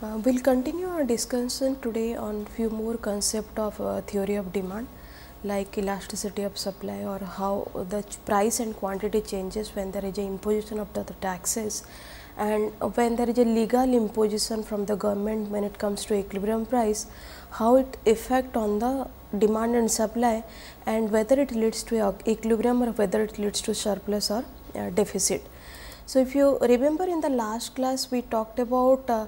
Uh, we'll continue our discussion today on few more concept of uh, theory of demand like elasticity of supply or how the price and quantity changes when there is a imposition of the, the taxes and when there is a legal imposition from the government when it comes to equilibrium price how it affect on the demand and supply and whether it leads to equilibrium or whether it leads to surplus or uh, deficit. So, if you remember in the last class we talked about uh,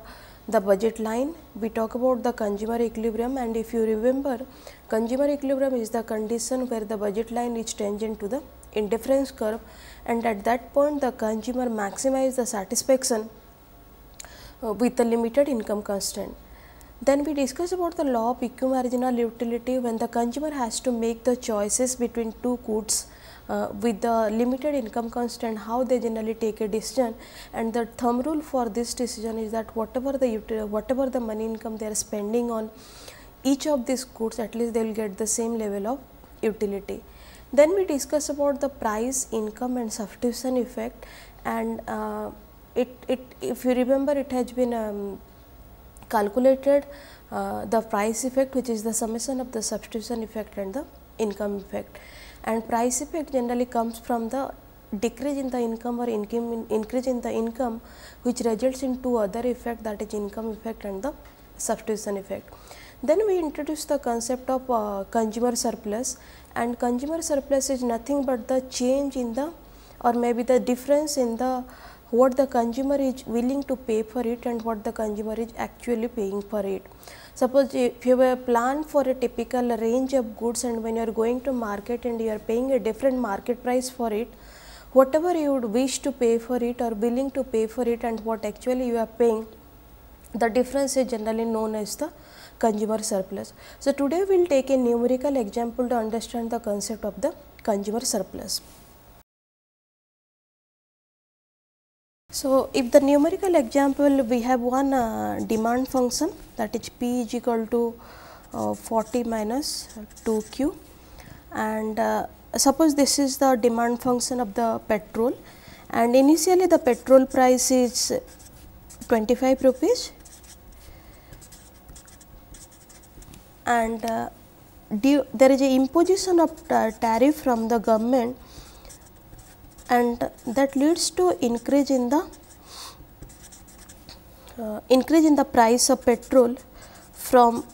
the budget line, we talk about the consumer equilibrium and if you remember consumer equilibrium is the condition where the budget line is tangent to the indifference curve and at that point the consumer maximize the satisfaction uh, with the limited income constant. Then we discuss about the law of equimarginal utility when the consumer has to make the choices between two goods uh, with the limited income constant how they generally take a decision and the thumb rule for this decision is that whatever the whatever the money income they are spending on each of these goods at least they will get the same level of utility. Then we discuss about the price, income and substitution effect. And uh, it, it if you remember it has been um, calculated uh, the price effect which is the summation of the substitution effect and the income effect. And price effect generally comes from the decrease in the income or income in increase in the income which results in two other effect that is income effect and the substitution effect. Then we introduce the concept of uh, consumer surplus and consumer surplus is nothing but the change in the or maybe the difference in the what the consumer is willing to pay for it and what the consumer is actually paying for it. Suppose if you have a plan for a typical range of goods and when you are going to market and you are paying a different market price for it, whatever you would wish to pay for it or willing to pay for it and what actually you are paying, the difference is generally known as the consumer surplus. So, today we will take a numerical example to understand the concept of the consumer surplus. So, if the numerical example we have one uh, demand function that is P is equal to uh, 40 minus 2 Q and uh, suppose this is the demand function of the petrol and initially the petrol price is 25 rupees and uh, there is a imposition of tariff from the government and that leads to increase in the uh, increase in the price of petrol from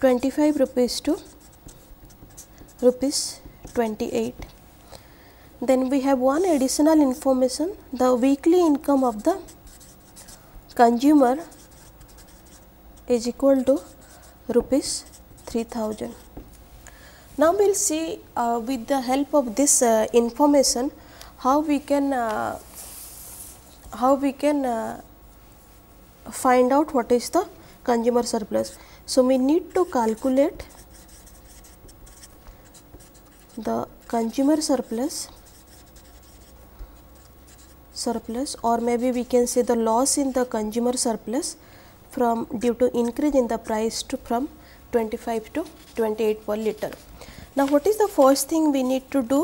25 rupees to rupees 28. Then we have one additional information the weekly income of the consumer is equal to rupees 3000. Now, we will see uh, with the help of this uh, information how we can uh, how we can uh, find out what is the consumer surplus. So, we need to calculate the consumer surplus surplus or maybe we can say the loss in the consumer surplus from due to increase in the price to from 25 to 28 per liter. Now, what is the first thing we need to do?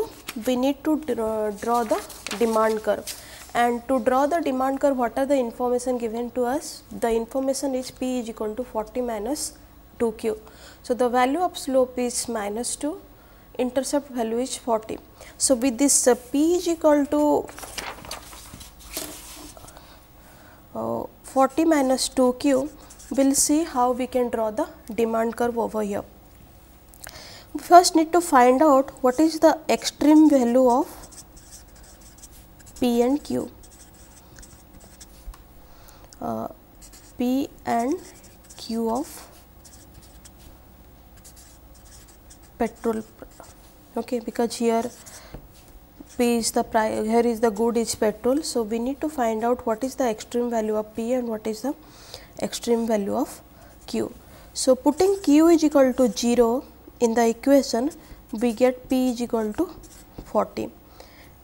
We need to draw the demand curve and to draw the demand curve what are the information given to us? The information is P is equal to 40 minus 2 Q. So, the value of slope is minus 2, intercept value is 40. So, with this uh, P is equal to uh, 40 minus 2 Q, we will see how we can draw the demand curve over here first need to find out what is the extreme value of P and Q. Uh, P and Q of petrol okay because here P is the here is the good is petrol. So, we need to find out what is the extreme value of P and what is the extreme value of Q. So, putting Q is equal to 0 in the equation we get P is equal to 40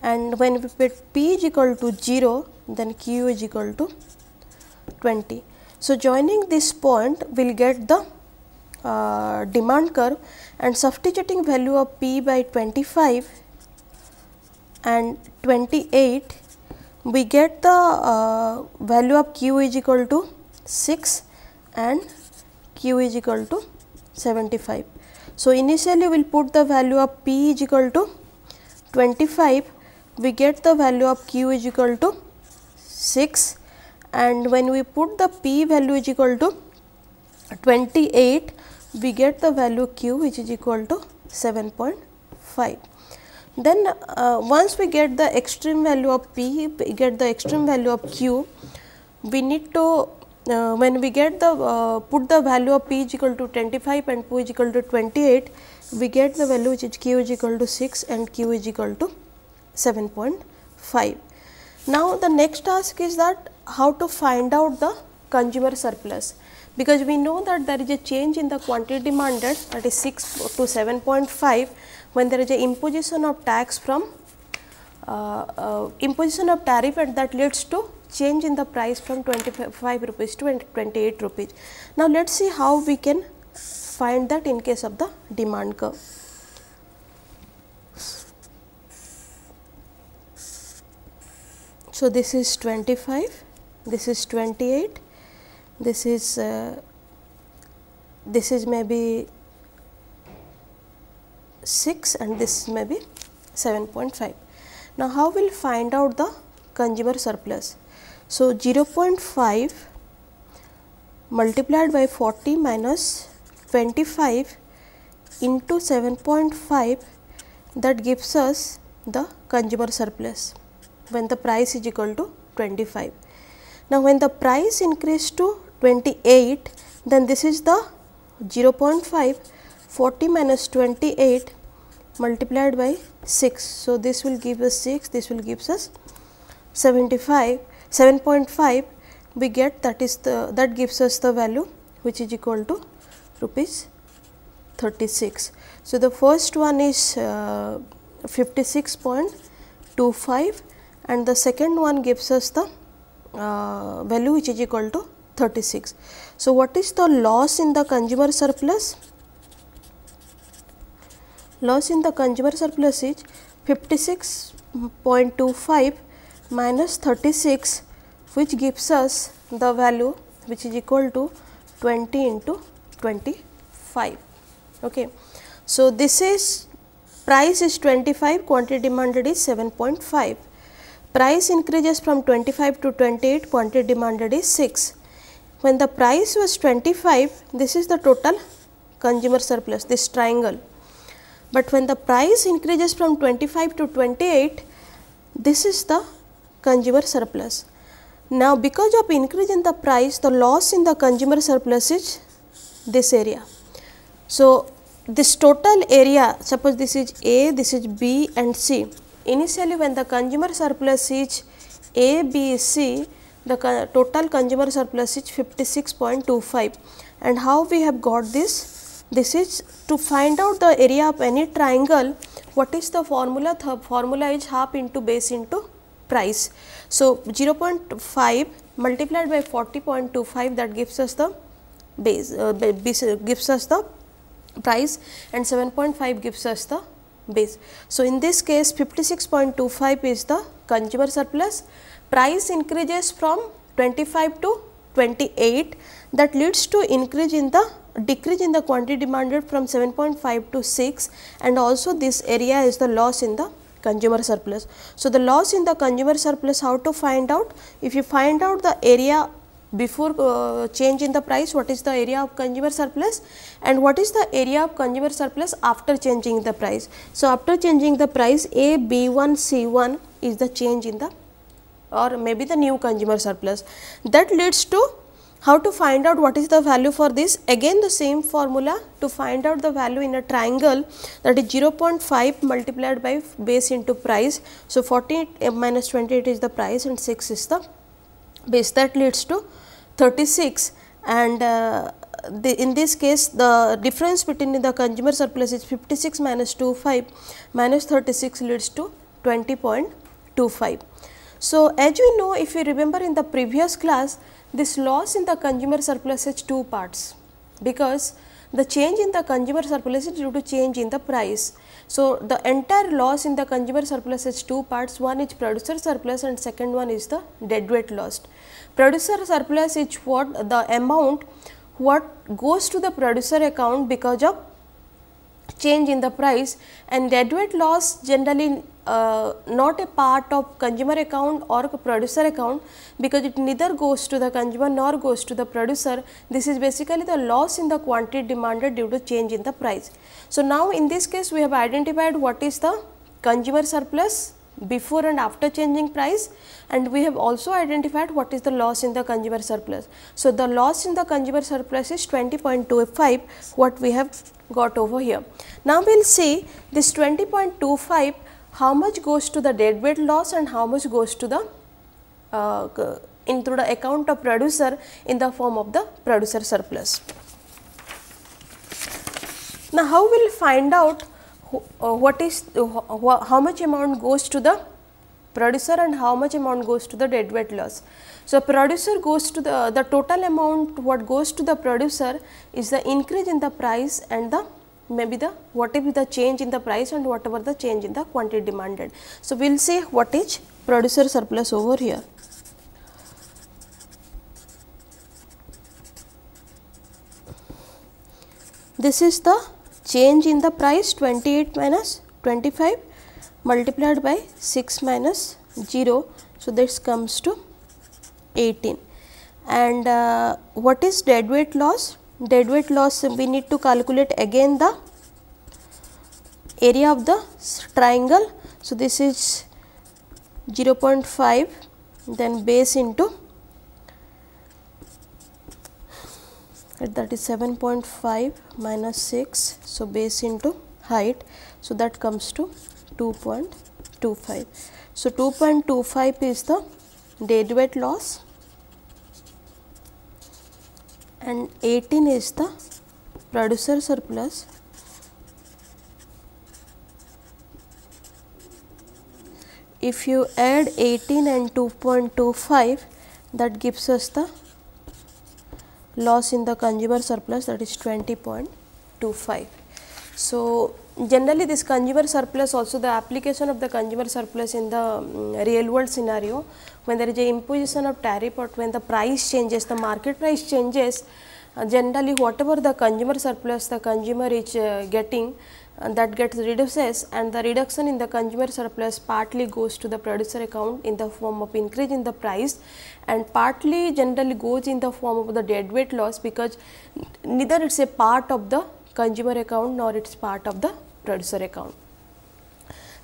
and when we put P is equal to 0 then Q is equal to 20. So, joining this point we will get the uh, demand curve and substituting value of P by 25 and 28 we get the uh, value of Q is equal to 6 and Q is equal to 75. So, initially we will put the value of P is equal to 25 we get the value of q is equal to 6 and when we put the p value is equal to 28 we get the value q which is equal to 7.5. Then uh, once we get the extreme value of p we get the extreme value of q we need to uh, when we get the uh, put the value of p is equal to 25 and p is equal to 28 we get the value which is q is equal to 6 and q is equal to 7.5. Now, the next task is that how to find out the consumer surplus because we know that there is a change in the quantity demanded that is 6 to 7.5 when there is a imposition of tax from uh, uh, imposition of tariff and that leads to change in the price from 25 rupees to 28 rupees. Now, let us see how we can find that in case of the demand curve. So, this is 25, this is 28, this is uh, this is maybe 6 and this may be 7.5. Now, how we will find out the consumer surplus? So, 0.5 multiplied by 40 minus 25 into 7.5 that gives us the consumer surplus when the price is equal to 25. Now, when the price increase to 28 then this is the 0.5 40 minus 28 multiplied by 6. So, this will give us 6 this will gives us 75 7.5 we get that is the that gives us the value which is equal to rupees 36. So, the first one is uh, 56.25 and the second one gives us the uh, value which is equal to 36. So, what is the loss in the consumer surplus? Loss in the consumer surplus is 56.25 minus 36 which gives us the value which is equal to 20 into 25. Okay. So, this is price is 25 quantity demanded is 7.5 price increases from 25 to 28 quantity demanded is 6. When the price was 25 this is the total consumer surplus this triangle. But when the price increases from 25 to 28 this is the consumer surplus. Now, because of increase in the price the loss in the consumer surplus is this area. So, this total area suppose this is A, this is B and C initially when the consumer surplus is A, B, C, the total consumer surplus is 56.25 and how we have got this? This is to find out the area of any triangle, what is the formula? The formula is half into base into price. So, 0.5 multiplied by 40.25 that gives us the base, uh, gives us the price and 7.5 gives us the base. So, in this case 56.25 is the consumer surplus, price increases from 25 to 28 that leads to increase in the decrease in the quantity demanded from 7.5 to 6 and also this area is the loss in the consumer surplus. So, the loss in the consumer surplus how to find out? If you find out the area before uh, change in the price what is the area of consumer surplus and what is the area of consumer surplus after changing the price. So, after changing the price A B 1 C 1 is the change in the or maybe the new consumer surplus that leads to how to find out what is the value for this again the same formula to find out the value in a triangle that is 0.5 multiplied by base into price. So, 40 minus 28 is the price and 6 is the base that leads to 36 and uh, the, in this case the difference between the consumer surplus is 56 minus 25 minus 36 leads to 20.25. So, as we know if you remember in the previous class this loss in the consumer surplus has two parts because the change in the consumer surplus is due to change in the price. So, the entire loss in the consumer surplus has two parts one is producer surplus and second one is the deadweight loss. Producer surplus is what the amount what goes to the producer account because of change in the price and deadweight loss generally uh, not a part of consumer account or producer account because it neither goes to the consumer nor goes to the producer. This is basically the loss in the quantity demanded due to change in the price. So, now in this case we have identified what is the consumer surplus before and after changing price and we have also identified what is the loss in the consumer surplus. So, the loss in the consumer surplus is 20.25 what we have got over here. Now, we will see this 20.25 how much goes to the deadweight loss and how much goes to the uh, into the account of producer in the form of the producer surplus. Now, how we will find out what is uh, how much amount goes to the producer and how much amount goes to the deadweight loss. So, producer goes to the the total amount what goes to the producer is the increase in the price and the maybe the what is the change in the price and whatever the change in the quantity demanded. So, we will see what is producer surplus over here. This is the change in the price 28 minus 25 multiplied by 6 minus 0. So, this comes to 18 and uh, what is deadweight loss? Dead weight loss we need to calculate again the area of the triangle. So, this is 0.5 then base into that is 7.5 minus 6. So, base into height. So, that comes to 2.25. So, 2.25 is the deadweight loss and 18 is the producer surplus if you add 18 and 2.25 that gives us the loss in the consumer surplus that is 20.25. So, generally this consumer surplus also the application of the consumer surplus in the um, real world scenario when there is a imposition of tariff or when the price changes the market price changes generally whatever the consumer surplus the consumer is uh, getting uh, that gets reduces and the reduction in the consumer surplus partly goes to the producer account in the form of increase in the price and partly generally goes in the form of the deadweight loss because neither it is a part of the consumer account nor it is part of the producer account.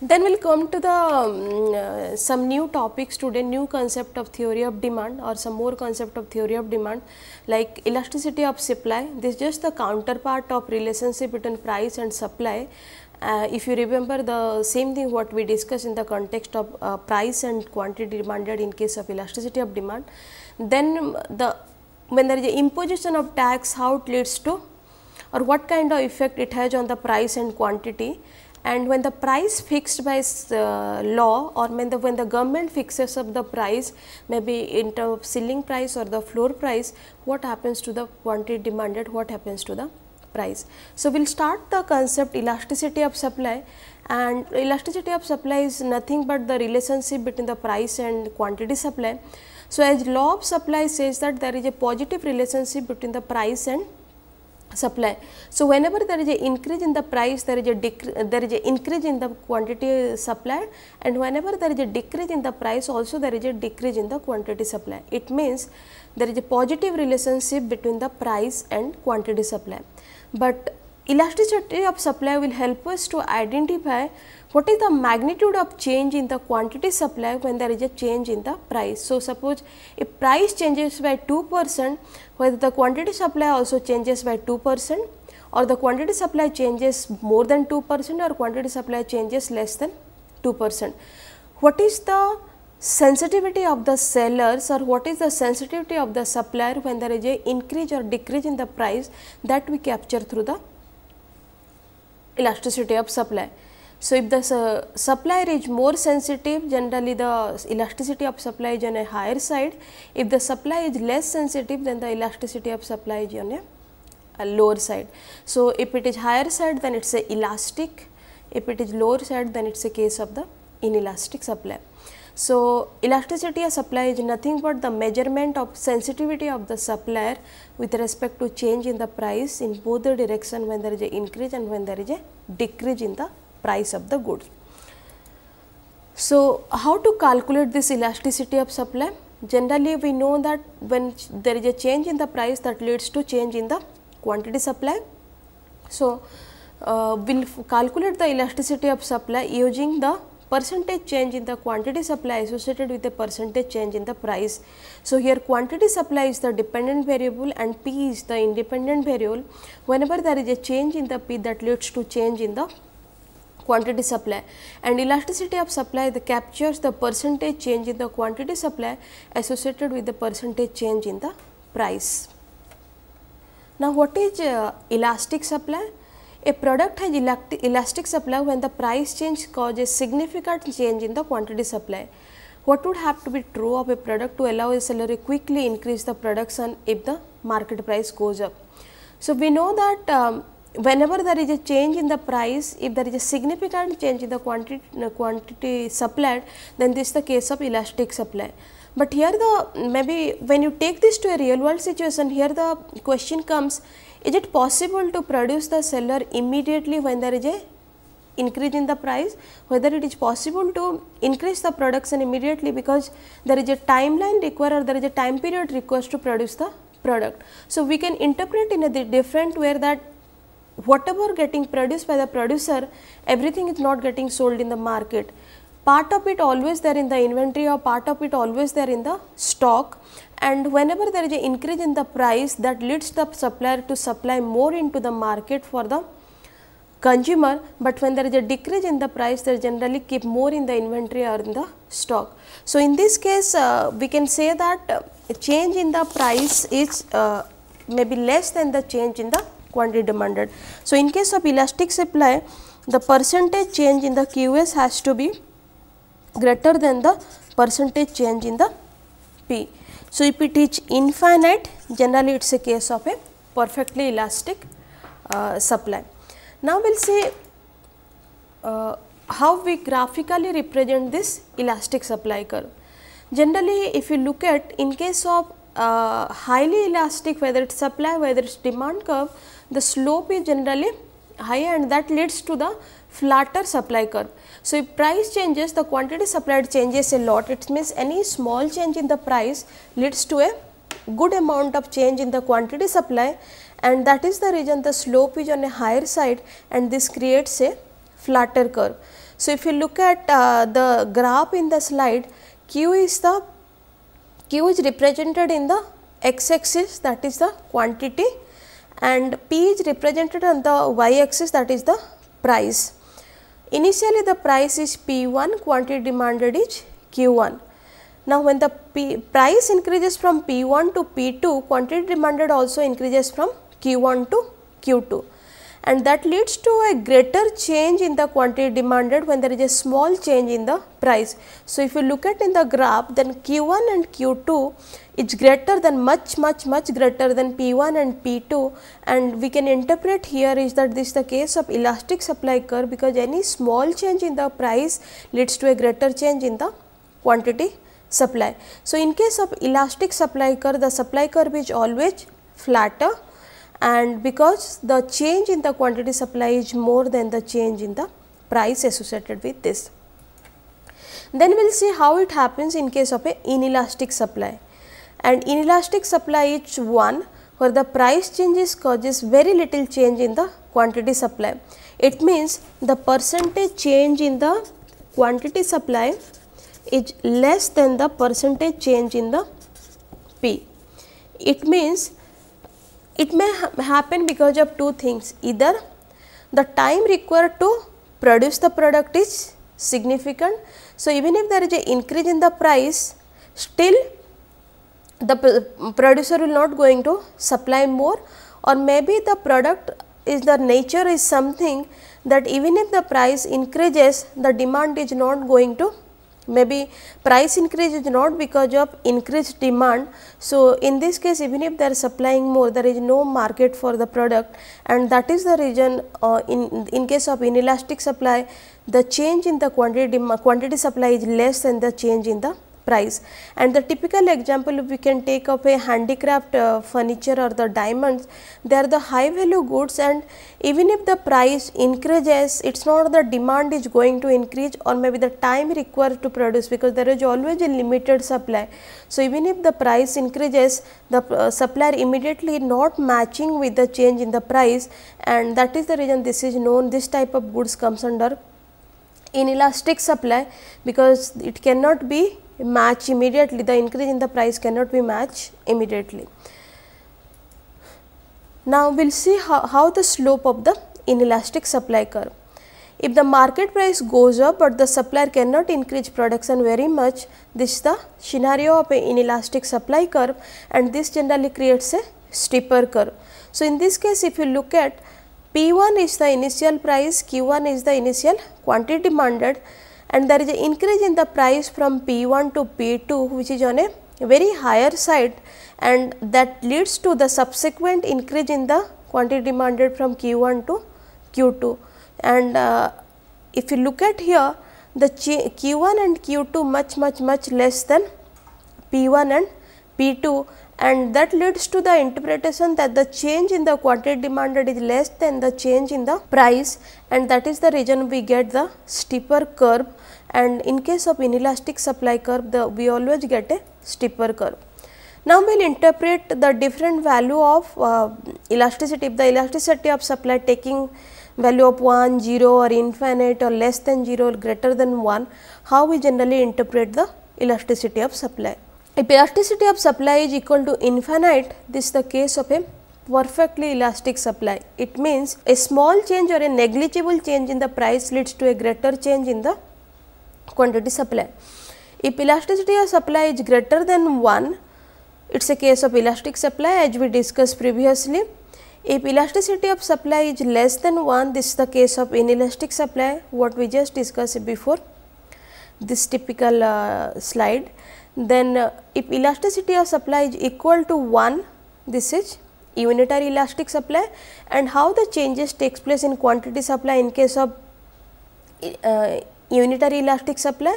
Then we will come to the um, uh, some new topics today, new concept of theory of demand or some more concept of theory of demand like elasticity of supply. This is just the counterpart of relationship between price and supply. Uh, if you remember the same thing what we discussed in the context of uh, price and quantity demanded in case of elasticity of demand, then the when there is a imposition of tax how it leads to or what kind of effect it has on the price and quantity and when the price fixed by uh, law or when the when the government fixes up the price maybe in terms of ceiling price or the floor price what happens to the quantity demanded what happens to the price. So, we will start the concept elasticity of supply and elasticity of supply is nothing but the relationship between the price and quantity supply. So, as law of supply says that there is a positive relationship between the price and supply. So, whenever there is a increase in the price there is a there is a increase in the quantity supplied and whenever there is a decrease in the price also there is a decrease in the quantity supply. It means there is a positive relationship between the price and quantity supply. But elasticity of supply will help us to identify what is the magnitude of change in the quantity supply when there is a change in the price. So, suppose if price changes by 2 percent whether the quantity supply also changes by 2 percent or the quantity supply changes more than 2 percent or quantity supply changes less than 2 percent. What is the sensitivity of the sellers or what is the sensitivity of the supplier when there is a increase or decrease in the price that we capture through the elasticity of supply. So, if the su- supplier is more sensitive generally the elasticity of supply is on a higher side. If the supply is less sensitive then the elasticity of supply is on a, a lower side. So, if it is higher side then it is a elastic, if it is lower side then it is a case of the inelastic supply. So, elasticity of supply is nothing but the measurement of sensitivity of the supplier with respect to change in the price in both the direction when there is a increase and when there is a decrease in the price of the goods. So, how to calculate this elasticity of supply? Generally, we know that when there is a change in the price that leads to change in the quantity supply. So, uh, we will calculate the elasticity of supply using the percentage change in the quantity supply associated with the percentage change in the price. So, here quantity supply is the dependent variable and P is the independent variable. Whenever there is a change in the P that leads to change in the quantity supply and elasticity of supply the captures the percentage change in the quantity supply associated with the percentage change in the price. Now, what is uh, elastic supply? A product has elastic supply when the price change causes significant change in the quantity supply. What would have to be true of a product to allow a seller to quickly increase the production if the market price goes up? So, we know that um, whenever there is a change in the price, if there is a significant change in the quantity, quantity supplied, then this is the case of elastic supply. But here the maybe when you take this to a real world situation, here the question comes is it possible to produce the seller immediately when there is a increase in the price whether it is possible to increase the production immediately because there is a timeline required or there is a time period required to produce the product. So, we can interpret in a different way that whatever getting produced by the producer everything is not getting sold in the market. Part of it always there in the inventory or part of it always there in the stock. And whenever there is an increase in the price that leads the supplier to supply more into the market for the consumer, but when there is a decrease in the price they generally keep more in the inventory or in the stock. So, in this case uh, we can say that uh, change in the price is uh, maybe less than the change in the quantity demanded. So, in case of elastic supply the percentage change in the QS has to be greater than the percentage change in the P. So, if it is infinite generally it is a case of a perfectly elastic uh, supply. Now, we will see uh, how we graphically represent this elastic supply curve. Generally if you look at in case of uh, highly elastic whether it is supply whether it is demand curve the slope is generally high and that leads to the flatter supply curve. So, if price changes the quantity supplied changes a lot it means any small change in the price leads to a good amount of change in the quantity supply and that is the reason the slope is on a higher side and this creates a flatter curve. So, if you look at uh, the graph in the slide Q is the Q is represented in the x axis that is the quantity and P is represented on the y axis that is the price. Initially the price is P1, quantity demanded is Q1. Now when the P price increases from P1 to P2, quantity demanded also increases from Q1 to Q2 and that leads to a greater change in the quantity demanded when there is a small change in the price. So, if you look at in the graph then Q1 and Q2 is greater than much much much greater than P1 and P2 and we can interpret here is that this is the case of elastic supply curve because any small change in the price leads to a greater change in the quantity supply. So, in case of elastic supply curve the supply curve is always flatter and because the change in the quantity supply is more than the change in the price associated with this. Then we will see how it happens in case of a inelastic supply and inelastic supply is one where the price changes causes very little change in the quantity supply. It means the percentage change in the quantity supply is less than the percentage change in the P. It means it may ha happen because of two things either the time required to produce the product is significant. So, even if there is an increase in the price still the producer will not going to supply more or maybe the product is the nature is something that even if the price increases the demand is not going to maybe price increase is not because of increased demand. So, in this case even if they are supplying more there is no market for the product and that is the reason uh, in, in case of inelastic supply the change in the quantity quantity supply is less than the change in the price. And the typical example we can take of a handicraft uh, furniture or the diamonds, they are the high value goods and even if the price increases, it is not the demand is going to increase or maybe the time required to produce because there is always a limited supply. So, even if the price increases, the uh, supplier immediately not matching with the change in the price and that is the reason this is known this type of goods comes under inelastic supply because it cannot be match immediately the increase in the price cannot be matched immediately. Now, we will see how, how the slope of the inelastic supply curve. If the market price goes up, but the supplier cannot increase production very much, this is the scenario of an inelastic supply curve and this generally creates a steeper curve. So, in this case if you look at P1 is the initial price, Q1 is the initial quantity demanded and there is an increase in the price from P1 to P2 which is on a very higher side and that leads to the subsequent increase in the quantity demanded from Q1 to Q2 and uh, if you look at here the Q1 and Q2 much much much less than P1 and P2 and that leads to the interpretation that the change in the quantity demanded is less than the change in the price and that is the reason we get the steeper curve and in case of inelastic supply curve the we always get a steeper curve. Now, we will interpret the different value of uh, elasticity if the elasticity of supply taking value of 1, 0 or infinite or less than 0 or greater than 1, how we generally interpret the elasticity of supply. If elasticity of supply is equal to infinite, this is the case of a perfectly elastic supply. It means a small change or a negligible change in the price leads to a greater change in the quantity supply. If elasticity of supply is greater than 1, it is a case of elastic supply as we discussed previously. If elasticity of supply is less than 1, this is the case of inelastic supply what we just discussed before this typical uh, slide. Then uh, if elasticity of supply is equal to 1, this is unitary elastic supply and how the changes takes place in quantity supply in case of uh, unitary elastic supply,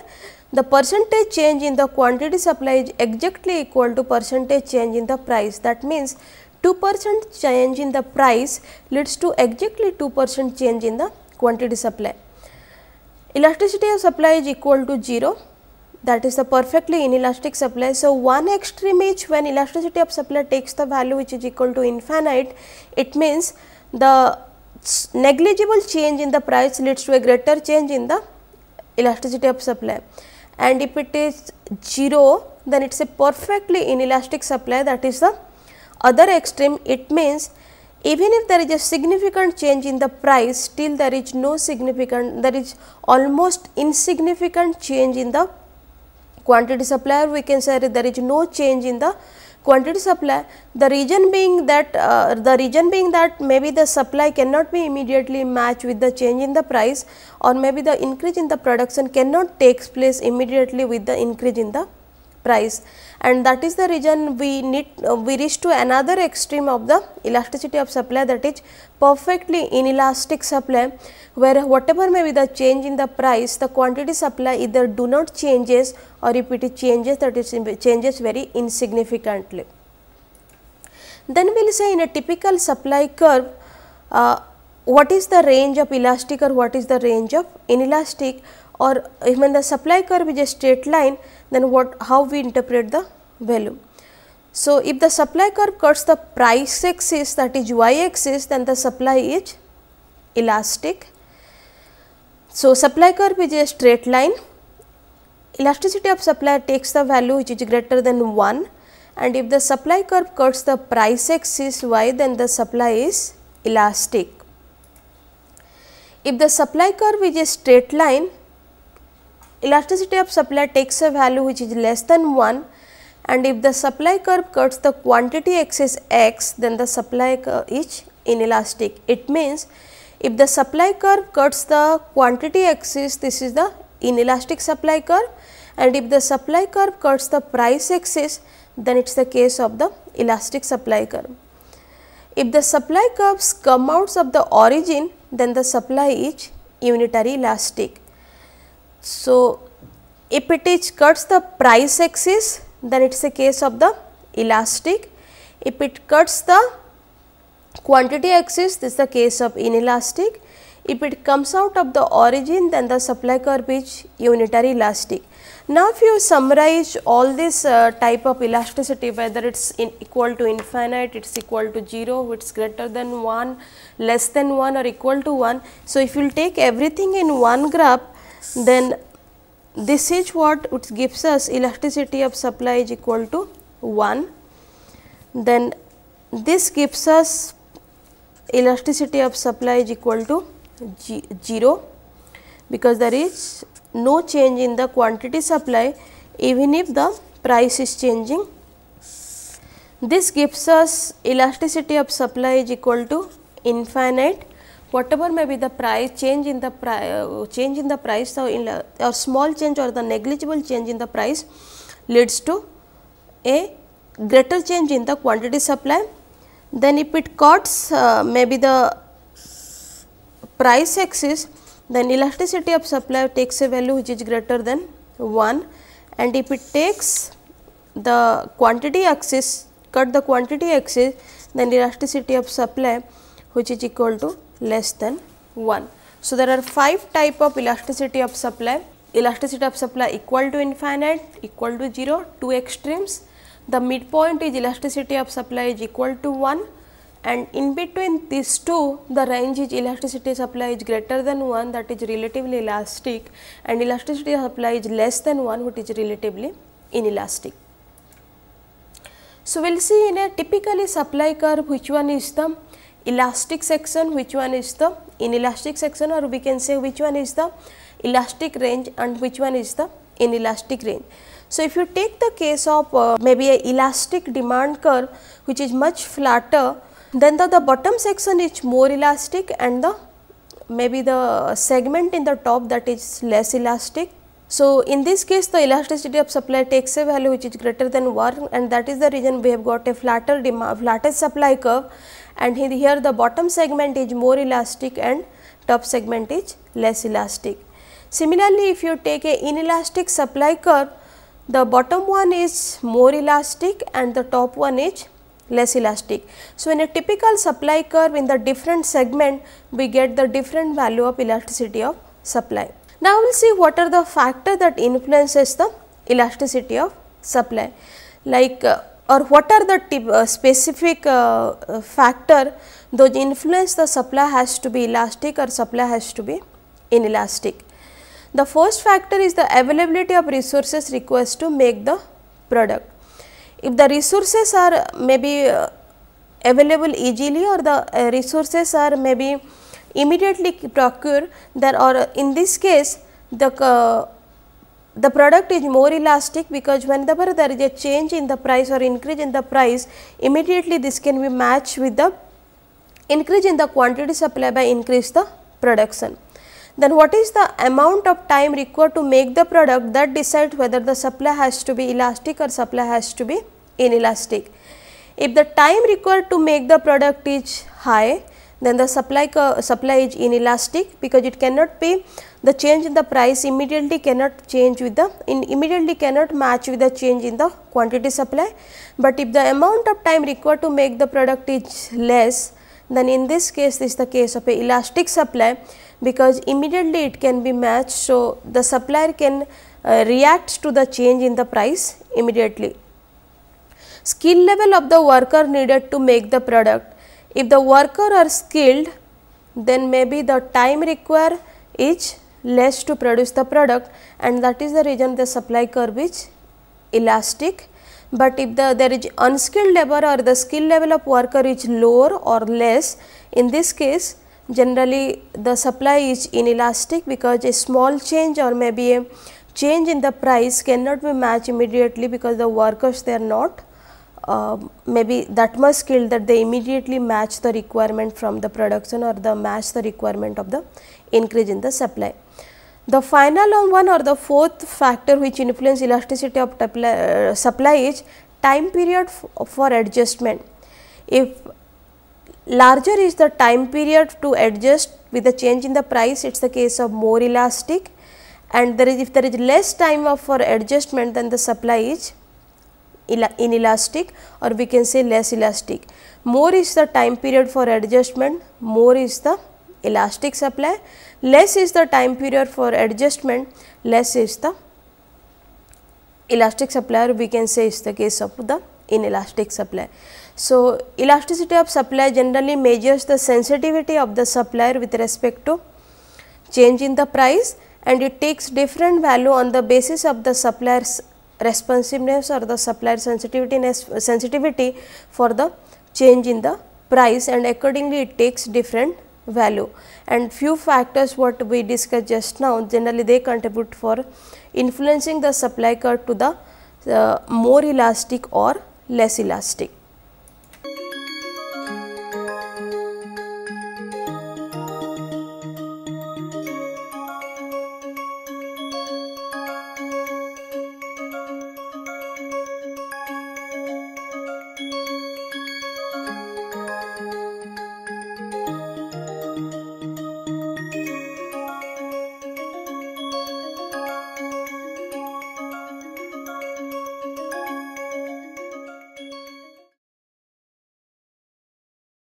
the percentage change in the quantity supply is exactly equal to percentage change in the price. That means, 2 percent change in the price leads to exactly 2 percent change in the quantity supply. Elasticity of supply is equal to 0 that is the perfectly inelastic supply. So, one extreme is when elasticity of supply takes the value which is equal to infinite, it means the negligible change in the price leads to a greater change in the elasticity of supply. And if it is 0 then it is a perfectly inelastic supply. That is the other extreme. It means even if there is a significant change in the price still there is no significant there is almost insignificant change in the quantity supply we can say there is no change in the quantity supply. The reason being that uh, the reason being that maybe the supply cannot be immediately matched with the change in the price or maybe the increase in the production cannot takes place immediately with the increase in the price and that is the reason we need uh, we reach to another extreme of the elasticity of supply that is perfectly inelastic supply where whatever may be the change in the price the quantity supply either do not changes or if it changes that it changes very insignificantly. Then we will say in a typical supply curve uh, what is the range of elastic or what is the range of inelastic or when the supply curve is a straight line then what how we interpret the value. So, if the supply curve cuts the price axis that is y axis then the supply is elastic. So, supply curve is a straight line elasticity of supply takes the value which is greater than 1 and if the supply curve cuts the price axis y then the supply is elastic. If the supply curve is a straight line elasticity of supply takes a value which is less than 1 and if the supply curve cuts the quantity axis x then the supply curve is inelastic. It means If the supply curve cuts the quantity axis, this is the inelastic supply curve and if the supply curve cuts the price axis, then it is the case of the elastic supply curve. If the supply curves come out of the origin, then the supply is unitary elastic. So, if it is cuts the price axis, then it is a case of the elastic. If it cuts the quantity axis, this is the case of inelastic. If it comes out of the origin, then the supply curve is unitary elastic. Now, if you summarize all this uh, type of elasticity whether it is equal to infinite, it is equal to 0, it is greater than 1, less than 1 or equal to 1. So, if you will take everything in one graph then this is what gives us elasticity of supply is equal to 1. Then this gives us elasticity of supply is equal to 0 because there is no change in the quantity supply even if the price is changing. This gives us elasticity of supply is equal to infinite whatever may be the price change in the price uh, change in the price or, in, or small change or the negligible change in the price leads to a greater change in the quantity supply. Then if it cuts uh, maybe the price axis then elasticity of supply takes a value which is greater than 1 and if it takes the quantity axis cut the quantity axis then elasticity of supply which is equal to less than 1. So, there are 5 type of elasticity of supply elasticity of supply equal to infinite equal to 0 two extremes the midpoint is elasticity of supply is equal to 1 and in between these two the range is elasticity supply is greater than 1 that is relatively elastic and elasticity of supply is less than 1 which is relatively inelastic. So, we will see in a typically supply curve which one is the elastic section, which one is the inelastic section or we can say which one is the elastic range and which one is the inelastic range. So, if you take the case of uh, maybe a elastic demand curve which is much flatter then the, the bottom section is more elastic and the maybe the segment in the top that is less elastic. So, in this case the elasticity of supply takes a value which is greater than 1 and that is the reason we have got a flatter demand flatter supply curve and here the bottom segment is more elastic and top segment is less elastic. Similarly, if you take a inelastic supply curve the bottom one is more elastic and the top one is less elastic. So, in a typical supply curve in the different segment we get the different value of elasticity of supply. Now, we will see what are the factor that influences the elasticity of supply like uh, or what are the uh, specific uh, uh, factor those influence the supply has to be elastic or supply has to be inelastic. The first factor is the availability of resources required to make the product if the resources are maybe uh, available easily or the uh, resources are maybe immediately procure there or in this case the uh, the product is more elastic because whenever there is a change in the price or increase in the price immediately this can be matched with the increase in the quantity supply by increase the production. Then what is the amount of time required to make the product that decides whether the supply has to be elastic or supply has to be inelastic. If the time required to make the product is high, then the supply, supply is inelastic because it cannot be the change in the price immediately cannot change with the in immediately cannot match with the change in the quantity supply. But if the amount of time required to make the product is less, then in this case this is the case of a elastic supply because immediately it can be matched. So, the supplier can uh, react to the change in the price immediately. Skill level of the worker needed to make the product. If the worker are skilled, then maybe the time required is less to produce the product and that is the reason the supply curve is elastic. But if the there is unskilled labor or the skill level of worker is lower or less, in this case generally the supply is inelastic because a small change or maybe a change in the price cannot be matched immediately because the workers they are not uh, maybe that much skilled that they immediately match the requirement from the production or the match the requirement of the increase in the supply. The final one or the fourth factor which influence elasticity of uh, supply is time period for adjustment. If larger is the time period to adjust with the change in the price, it is the case of more elastic and there is if there is less time of for adjustment then the supply is inelastic or we can say less elastic. More is the time period for adjustment, more is the elastic supply less is the time period for adjustment, less is the elastic supply or we can say is the case of the inelastic supply. So, elasticity of supply generally measures the sensitivity of the supplier with respect to change in the price and it takes different value on the basis of the supplier's responsiveness or the supplier sensitivity sensitivity for the change in the price and accordingly it takes different value and few factors what we discussed just now generally they contribute for influencing the supply curve to the uh, more elastic or less elastic.